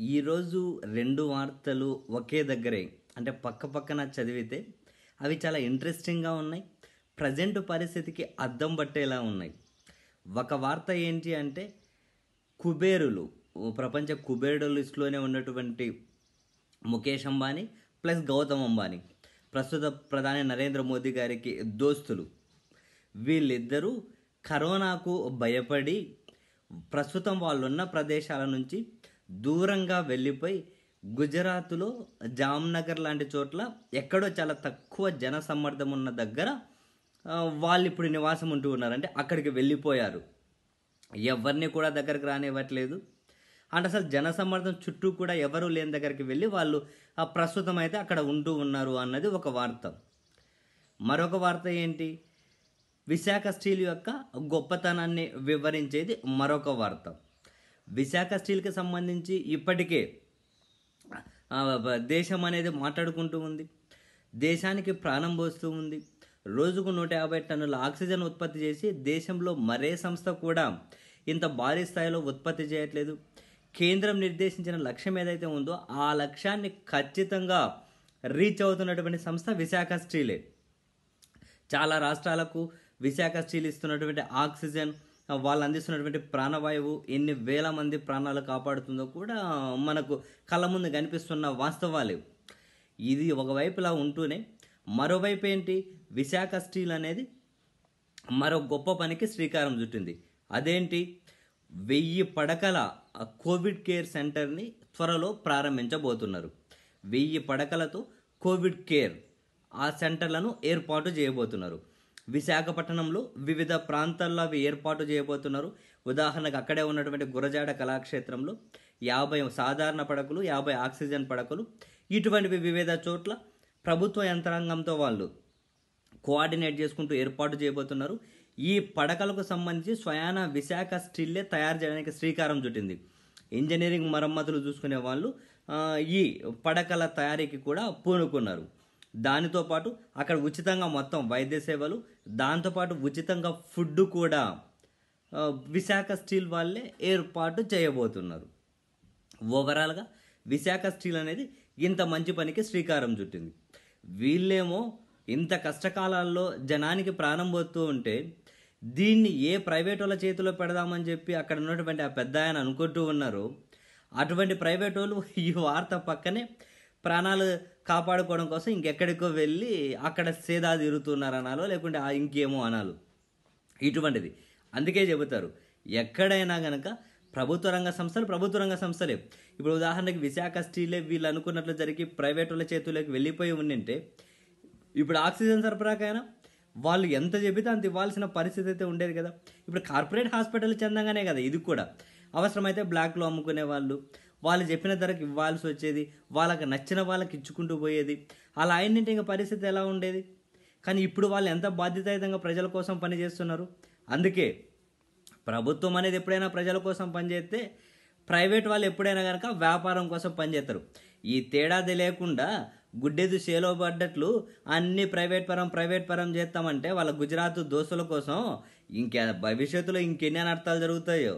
ఈరోజు రెండు వార్తలు ఒకే దగ్గరే. అంటే పక్క పక్కన చదివితే అవి చాలా ఇంట్రెస్టింగ్గా ఉన్నాయి. ప్రజెంట్ పరిస్థితికి అద్దం పట్టేలా ఉన్నాయి. ఒక వార్త ఏంటి అంటే కుబేరులు ప్రపంచ కుబేరుడు లిస్టులోనే ఉన్నటువంటి ముఖేష్ అంబానీ ప్లస్ గౌతమ్ అంబానీ ప్రస్తుత ప్రధాని నరేంద్ర మోదీ గారికి దోస్తులు. వీళ్ళిద్దరూ కరోనాకు భయపడి ప్రస్తుతం వాళ్ళున్న ప్రదేశాల నుంచి దూరంగా వెళ్ళిపోయి గుజరాత్లో జామ్నగర్ లాంటి చోట్ల ఎక్కడో చాలా తక్కువ జన సమ్మర్దం ఉన్న దగ్గర వాళ్ళు ఇప్పుడు నివాసం ఉంటూ ఉన్నారు. అంటే అక్కడికి వెళ్ళిపోయారు. ఎవరిని కూడా దగ్గరికి రానివ్వట్లేదు. అంటే అసలు జనసమ్మర్దం చుట్టూ కూడా ఎవరు లేని దగ్గరికి వెళ్ళి వాళ్ళు ఆ ప్రస్తుతం అయితే అక్కడ ఉంటూ ఉన్నారు అన్నది ఒక వార్త. మరొక వార్త ఏంటి? విశాఖ స్టీల్ యొక్క గొప్పతనాన్ని వివరించేది మరొక వార్త. విశాఖ స్టీల్కి సంబంధించి ఇప్పటికే దేశం అనేది మాట్లాడుకుంటూ ఉంది. దేశానికి ప్రాణం పోస్తూ ఉంది. రోజుకు నూట యాభై టన్నుల ఆక్సిజన్ ఉత్పత్తి చేసి దేశంలో మరే సంస్థ కూడా ఇంత భారీ స్థాయిలో ఉత్పత్తి చేయట్లేదు. కేంద్రం నిర్దేశించిన లక్ష్యం ఏదైతే ఉందో ఆ లక్ష్యాన్ని ఖచ్చితంగా రీచ్ అవుతున్నటువంటి సంస్థ విశాఖ స్టీలే. చాలా రాష్ట్రాలకు విశాఖ స్టీల్ ఇస్తున్నటువంటి ఆక్సిజన్ వాళ్ళు అందిస్తున్నటువంటి ప్రాణవాయువు ఎన్ని వేల మంది ప్రాణాలు కాపాడుతుందో కూడా మనకు కళ్ళ ముందు కనిపిస్తున్న వాస్తవాలు. ఇది ఒకవైపులా ఉంటూనే మరోవైపు ఏంటి? విశాఖ స్టీల్ అనేది మరో గొప్ప పనికి శ్రీకారం చుట్టింది. అదేంటి? వెయ్యి పడకల కోవిడ్ కేర్ సెంటర్ని త్వరలో ప్రారంభించబోతున్నారు. వెయ్యి పడకలతో కోవిడ్ కేర్ ఆ సెంటర్లను ఏర్పాటు చేయబోతున్నారు. విశాఖపట్నంలో వివిధ ప్రాంతాల్లో అవి ఏర్పాటు చేయబోతున్నారు. ఉదాహరణకు అక్కడే ఉన్నటువంటి గురజాడ కళాక్షేత్రంలో యాభై సాధారణ పడకలు యాభై ఆక్సిజన్ పడకలు ఇటువంటివి వివిధ చోట్ల ప్రభుత్వ యంత్రాంగంతో వాళ్ళు కోఆర్డినేట్ చేసుకుంటూ ఏర్పాటు చేయబోతున్నారు. ఈ పడకలకు సంబంధించి స్వయాన విశాఖ స్టీల్లే తయారు చేయడానికి శ్రీకారం చుట్టింది. ఇంజనీరింగ్ మరమ్మతులు చూసుకునే వాళ్ళు ఈ పడకల తయారీకి కూడా పూనుకున్నారు. దానితో పాటు అక్కడ ఉచితంగా మొత్తం వైద్య సేవలు దాంతోపాటు ఉచితంగా ఫుడ్ కూడా విశాఖ స్టీల్ వాళ్ళే ఏర్పాటు చేయబోతున్నారు. ఓవరాల్గా విశాఖ స్టీల్ అనేది ఇంత మంచి పనికి శ్రీకారం చుట్టింది. వీళ్ళేమో ఇంత కష్టకాలాల్లో జనానికి ప్రాణం పోతూ ఉంటే దీన్ని ఏ ప్రైవేట్ వాళ్ళ చేతిలో పెడదామని చెప్పి అక్కడ ఉన్నటువంటి ఆ పెద్ద ఆయన అనుకుంటూ ఉన్నారు అటువంటి ప్రైవేట్ వాళ్ళు ఈ వార్త పక్కనే ప్రాణాలు కాపాడుకోవడం కోసం ఇంకెక్కడికో వెళ్ళి అక్కడ సేదా తిరుగుతున్నారు అనాలో లేకుంటే ఆ ఇంకేమో అనాలు. ఇటువంటిది. అందుకే చెబుతారు ఎక్కడైనా గనక ప్రభుత్వ రంగ సంస్థలు ప్రభుత్వ రంగ సంస్థలే. ఇప్పుడు ఉదాహరణకి విశాఖ స్టీలే వీళ్ళు అనుకున్నట్లు జరిగి ప్రైవేట్ వాళ్ళ చేతుల్లోకి వెళ్ళిపోయి ఉండింటే ఇప్పుడు ఆక్సిజన్ సరఫరాకైనా వాళ్ళు ఎంత చెబితే అంత ఇవ్వాల్సిన పరిస్థితి అయితే ఉండేది కదా. ఇప్పుడు కార్పొరేట్ హాస్పిటల్ చెందంగానే కదా ఇది కూడా. అవసరమైతే బ్లాక్లో అమ్ముకునే వాళ్ళు వాళ్ళు చెప్పిన ధరకు ఇవ్వాల్సి వచ్చేది వాళ్ళకి నచ్చిన వాళ్ళకి ఇచ్చుకుంటూ పోయేది. అలా అయినంటే ఇంకా పరిస్థితి ఎలా ఉండేది? కానీ ఇప్పుడు వాళ్ళు ఎంత బాధ్యతాయుతంగా ప్రజల కోసం పనిచేస్తున్నారు అందుకే ప్రభుత్వం అనేది ఎప్పుడైనా ప్రజల కోసం పనిచేస్తే ప్రైవేట్ వాళ్ళు ఎప్పుడైనా కనుక వ్యాపారం కోసం పనిచేస్తారు ఈ తేడాది లేకుండా గుడ్డెదు సేలో పడ్డట్లు అన్ని ప్రైవేట్ పరం ప్రైవేట్ పరం చేస్తామంటే వాళ్ళ గుజరాత్ దోస్తుల కోసం ఇంకా భవిష్యత్తులో ఇంకెన్ని అనర్థాలు జరుగుతాయో?